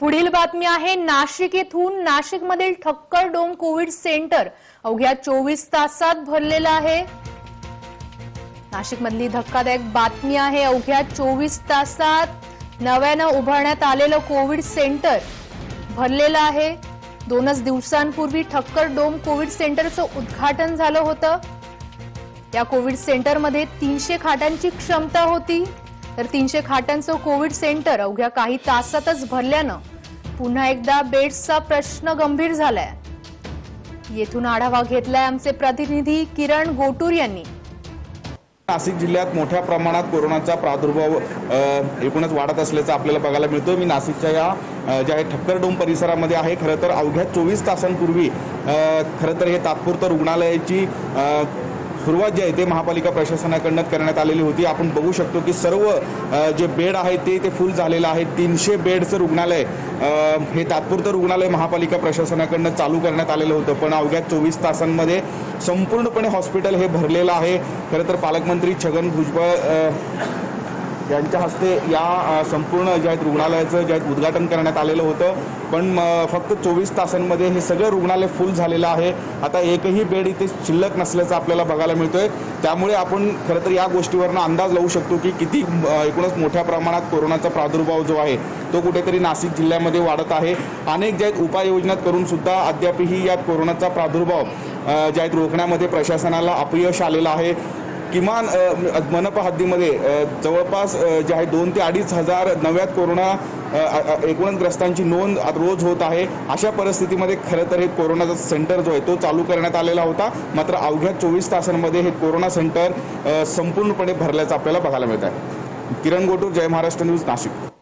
पुढील बातमी आहे नाशिक येथून नाशिकमधील ठक्कर डोम कोविड सेंटर अवघ्या चोवीस तासात भरलेलं आहे. नाशिकमधली धक्कादायक बातमी आहे अवघ्या चोवीस तासात नव्यानं उभारण्यात आलेलं कोविड सेंटर भरलेलं आहे. दोनच दिवसांपूर्वी ठक्कर डोम कोविड सेंटरचं उद्घाटन झालं होतं. या कोविड सेंटरमध्ये तीनशे खाटांची क्षमता होती. तर तीनशे खाटांचं कोविड सेंटर अवघ्या काही तासातच भरल्यानं पुन्हा एकदा बेड्सचा प्रश्न गंभीर झालाय. येथून आढावा घेतलाय आमचे प्रतिनिधी किरण गोटूर यांनी. नाशिक जिल्ह्यात मोठ्या प्रमाणात कोरोनाचा प्रादुर्भाव एकूणच वाढत असल्याचं आपल्याला बघायला मिळतो मी नाशिकच्या या ज्या आहे ठक्करडोम परिसरामध्ये आहे खरं तर अवघ्या चोवीस तासांपूर्वी खरं तर हे तात्पुरतं रुग्णालयाची सुरुवात जी आहे ते महापालिका प्रशासनाकडनं करण्यात आलेली होती. आपण बघू शकतो की सर्व जे बेड आहे ते ते फुल झालेलं आहे तीनशे बेडचं रुग्णालय हे तात्पुरतं रुग्णालय महापालिका प्रशासनाकडनं चालू करण्यात आलेलं होतं. पण अवघ्या चोवीस तासांमध्ये संपूर्णपणे हॉस्पिटल हे भरलेलं आहे. खरं तर पालकमंत्री छगन भुजबळ यांच्या हस्ते या संपूर्ण जे आहेत रुग्णालयाचं जे आहेत उद्घाटन करण्यात आलेलं होतं. पण फक्त चोवीस तासांमध्ये हे सगळं रुग्णालय फुल झालेलं आहे. आता एकही बेड इथे शिल्लक नसल्याचं आपल्याला बघायला मिळतोय. त्यामुळे आपण खरं तर या गोष्टीवरनं अंदाज लावू शकतो की किती एकूणच मोठ्या प्रमाणात कोरोनाचा प्रादुर्भाव जो आहे तो कुठेतरी नाशिक जिल्ह्यामध्ये वाढत आहे. अनेक ज्या आहेत उपाययोजना करून सुद्धा अद्यापही या कोरोनाचा प्रादुर्भाव ज्या आहेत रोखण्यामध्ये प्रशासनाला अपयश आलेलं आहे. किमान मनपा हद्दीमध्ये जवळपास जे आहे दोन ते अडीच हजार नव्यात कोरोना एकूणग्रस्तांची नोंद रोज होत आहे. अशा परिस्थितीमध्ये खरं तर हे कोरोनाचा सेंटर जो आहे तो चालू करण्यात आलेला होता. मात्र अवघ्या चोवीस तासांमध्ये हे कोरोना सेंटर संपूर्णपणे भरल्याचं आपल्याला बघायला मिळत आहे किरण गोटूर जय महाराष्ट्र न्यूज नाशिक.